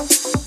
Oh.